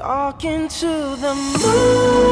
Talking to the moon.